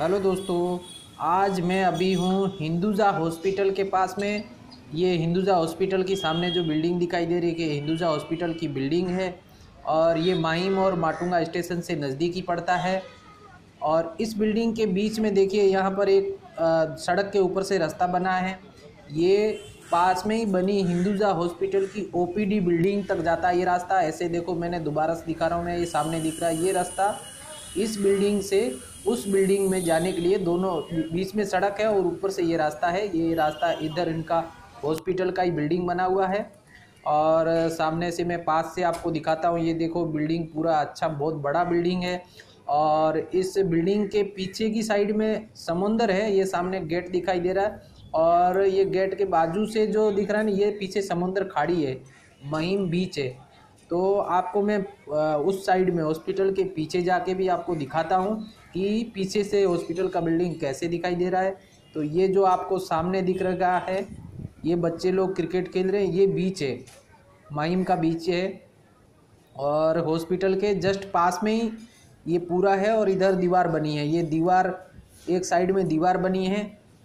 Hello दोस्तों आज मैं अभी हूँ हिंदुजा हॉस्पिटल के पास में। ये हिंदुजा हॉस्पिटल के सामने जो बिल्डिंग दिखाई दे रही है कि हिंदुजा हॉस्पिटल की बिल्डिंग है और ये माहिम और माटुंगा स्टेशन से नज़दीक पड़ता है। और इस बिल्डिंग के बीच में देखिए यहाँ पर एक आ, सड़क के ऊपर से रास्ता बना है। ये पास में ही बनी हिंदुजा हॉस्पिटल की ओपीडी बिल्डिंग तक जाता है ये रास्ता। ऐसे देखो मैंने दोबारा से दिखा रहा हूँ मैं ये सामने दिख रहा है। ये रास्ता इस बिल्डिंग से उस बिल्डिंग में जाने के लिए दोनों बीच में सड़क है और ऊपर से ये रास्ता है। ये रास्ता इधर इनका हॉस्पिटल का ही बिल्डिंग बना हुआ है। और सामने से मैं पास से आपको दिखाता हूँ, ये देखो बिल्डिंग पूरा अच्छा बहुत बड़ा बिल्डिंग है। और इस बिल्डिंग के पीछे की साइड में समुंदर है, ये सामने गेट दिखाई दे रहा है। और ये गेट के बाजू से जो दिख रहा है ना, ये पीछे समुंदर खाड़ी है, महीम बीच है। तो आपको मैं उस साइड में हॉस्पिटल के पीछे जाके भी आपको दिखाता हूँ कि पीछे से हॉस्पिटल का बिल्डिंग कैसे दिखाई दे रहा है। तो ये जो आपको सामने दिख रहा है, ये बच्चे लोग क्रिकेट खेल रहे हैं, ये बीच है, माहिम का बीच है। और हॉस्पिटल के जस्ट पास में ही ये पूरा है और इधर दीवार बनी है। ये दीवार, एक साइड में दीवार बनी है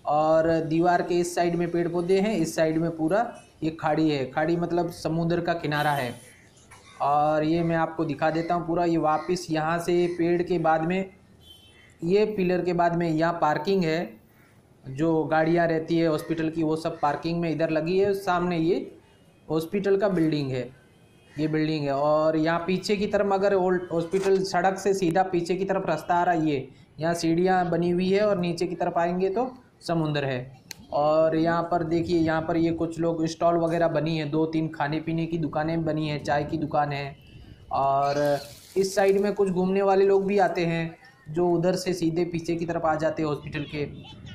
और दीवार के इस साइड में पेड़ पौधे हैं, इस साइड में पूरा ये खाड़ी है। खाड़ी मतलब समुद्र का किनारा है। और ये मैं आपको दिखा देता हूँ पूरा। ये वापस यहाँ से पेड़ के बाद में, ये पिलर के बाद में यहाँ पार्किंग है। जो गाड़ियाँ रहती है हॉस्पिटल की, वो सब पार्किंग में इधर लगी है। सामने ये हॉस्पिटल का बिल्डिंग है। ये बिल्डिंग है और यहाँ पीछे की तरफ़ अगर ओल्ड हॉस्पिटल सड़क से सीधा पीछे की तरफ़ रास्ता आ रहा है, ये यहाँ सीढ़ियाँ बनी हुई है और नीचे की तरफ़ आएँगे तो समुंदर है। और यहाँ पर देखिए, यहाँ पर ये कुछ लोग स्टॉल वगैरह बनी है। दो तीन खाने पीने की दुकानें बनी हैं, चाय की दुकान है। और इस साइड में कुछ घूमने वाले लोग भी आते हैं, जो उधर से सीधे पीछे की तरफ़ आ जाते हैं हॉस्पिटल के।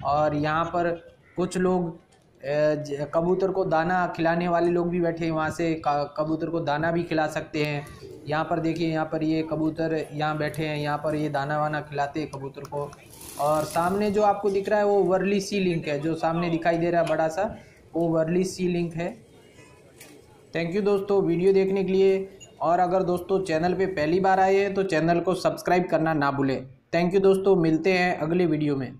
और यहाँ पर कुछ लोग कबूतर को दाना खिलाने वाले लोग भी बैठे हैं वहाँ से। कबूतर को दाना भी खिला सकते हैं। यहाँ पर देखिए, यहाँ पर ये कबूतर यहाँ बैठे हैं। यहाँ पर ये दाना वाना खिलाते हैं कबूतर को। और सामने जो आपको दिख रहा है वो वर्ली सी लिंक है। जो सामने दिखाई दे रहा है बड़ा सा, वो वर्ली सी लिंक है। थैंक यू दोस्तों, वीडियो देखने के लिए। और अगर दोस्तों चैनल पे पहली बार आए हैं तो चैनल को सब्सक्राइब करना ना भूलें। थैंक यू दोस्तों, मिलते हैं अगले वीडियो में।